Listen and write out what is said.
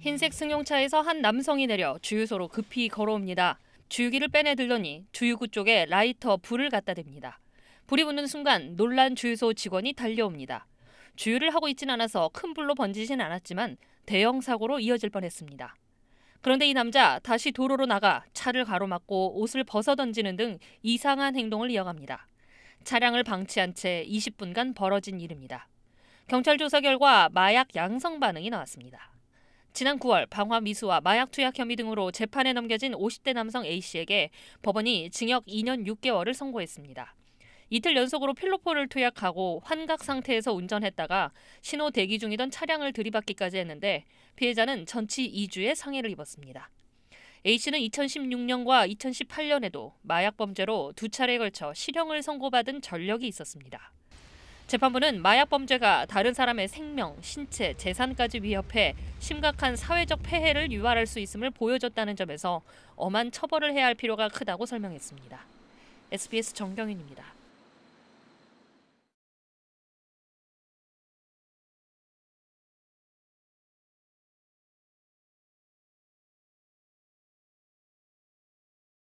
흰색 승용차에서 한 남성이 내려 주유소로 급히 걸어옵니다. 주유기를 빼내들더니 주유구 쪽에 라이터 불을 갖다 댑니다. 불이 붙는 순간 놀란 주유소 직원이 달려옵니다. 주유를 하고 있진 않아서 큰 불로 번지진 않았지만 대형 사고로 이어질 뻔했습니다. 그런데 이 남자 다시 도로로 나가 차를 가로막고 옷을 벗어 던지는 등 이상한 행동을 이어갑니다. 차량을 방치한 채 20분간 벌어진 일입니다. 경찰 조사 결과 마약 양성 반응이 나왔습니다. 지난 9월 방화 미수와 마약 투약 혐의 등으로 재판에 넘겨진 50대 남성 A 씨에게 법원이 징역 2년 6개월을 선고했습니다. 이틀 연속으로 필로폰을 투약하고 환각 상태에서 운전했다가 신호 대기 중이던 차량을 들이받기까지 했는데 피해자는 전치 2주의 상해를 입었습니다. A 씨는 2016년과 2018년에도 마약 범죄로 두 차례에 걸쳐 실형을 선고받은 전력이 있었습니다. 재판부는 마약 범죄가 다른 사람의 생명, 신체, 재산까지 위협해 심각한 사회적 폐해를 유발할 수 있음을 보여줬다는 점에서 엄한 처벌을 해야 할 필요가 크다고 설명했습니다. SBS 정경윤입니다.